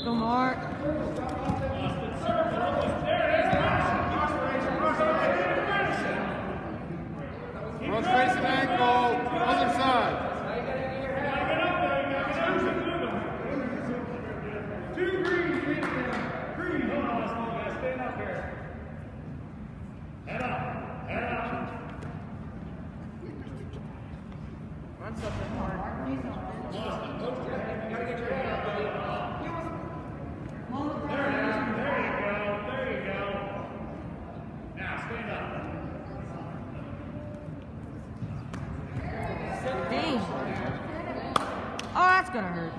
Crystal Mark. Cross face and ankle, other side. Run something hard. Oh, that's gonna hurt.